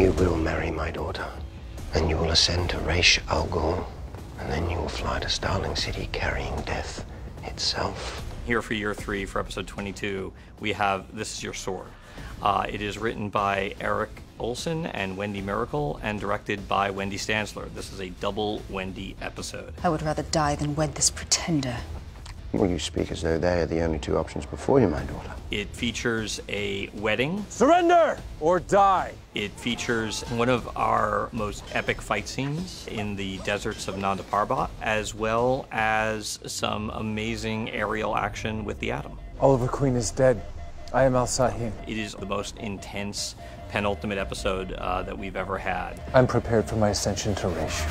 You will marry my daughter, and you will ascend to Ra's al Ghul, and then you will fly to Starling City carrying death itself. Here for year three, for episode 22, we have This Is Your Sword. Uh, it is written by Erik Oleson and Wendy Mericle and directed by Wendy Stanzler. This is a double Wendy episode. I would rather die than wed this pretender. Well, you speak as though they are the only two options before you, my daughter. It features a wedding. Surrender or die. It features one of our most epic fight scenes in the deserts of Nanda Parbat, as well as some amazing aerial action with the Atom. Oliver Queen is dead. I am Al Sah-him. It is the most intense penultimate episode uh, that we've ever had. I'm prepared for my ascension to Ra's.